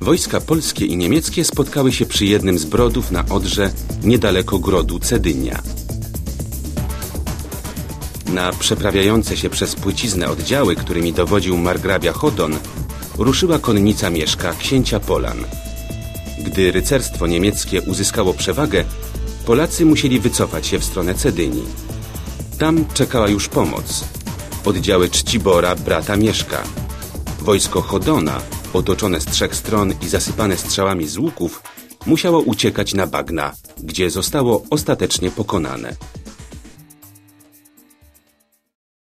Wojska polskie i niemieckie spotkały się przy jednym z brodów na Odrze, niedaleko grodu Cedynia. Na przeprawiające się przez płyciznę oddziały, którymi dowodził margrabia Chodon, ruszyła konnica Mieszka, księcia Polan. Gdy rycerstwo niemieckie uzyskało przewagę, Polacy musieli wycofać się w stronę Cedyni. Tam czekała już pomoc. Oddziały Czcibora, brata Mieszka. Wojsko Chodona, otoczone z trzech stron i zasypane strzałami z łuków, musiało uciekać na bagna, gdzie zostało ostatecznie pokonane.